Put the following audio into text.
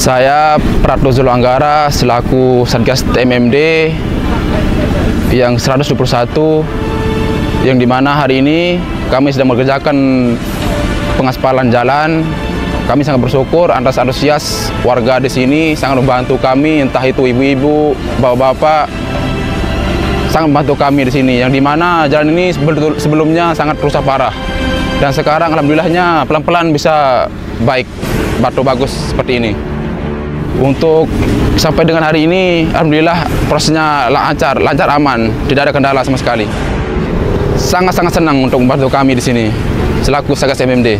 Saya Pratno Zulu Anggara selaku Satgas TMMD yang 121 yang di mana hari ini kami sedang mengerjakan pengaspalan jalan. Kami sangat bersyukur atas antusias warga di sini sangat membantu kami entah itu ibu-ibu, bapak-bapak sangat membantu kami di sini yang di mana jalan ini sebelumnya sangat rusak parah dan sekarang alhamdulillahnya pelan-pelan bisa baik batu bagus seperti ini untuk sampai dengan hari ini alhamdulillah prosesnya lancar lancar aman. Tidak ada kendala sama sekali. Sangat-sangat senang untuk membantu kami di sini selaku Sagas MMD